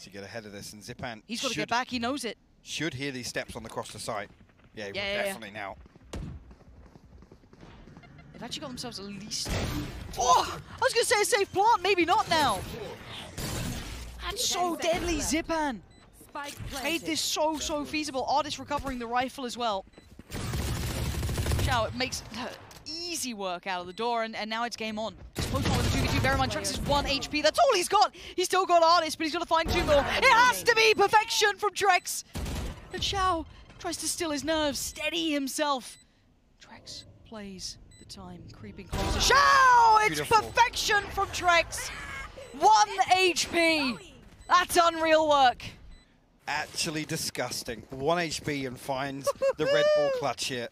to get ahead of this, and Zyppan He's got to get back. He knows it. should hear these steps on the cross to site. Yeah, he Yeah, will yeah, yeah. definitely now. They've actually got themselves at least. Oh! I was going to say a safe plant. Maybe not now. That's so deadly, Zyppan. Spike Made this so, so feasible. Ardiis recovering the rifle as well. Shao, it makes easy work out of the door, and, and now it's game on. Pokemon with a 2v2. Bear in mind, Trexx is 1 HP. That's all he's got. He's still got Ardiis, but he's got to find two more. It has to be perfection from Trexx. And Shao tries to still his nerves, steady himself. Trexx plays the time, creeping closer. Shao! It's Beautiful. perfection from Trexx. 1 HP. That's unreal work. Actually disgusting. One HP and finds the Red Bull clutch here.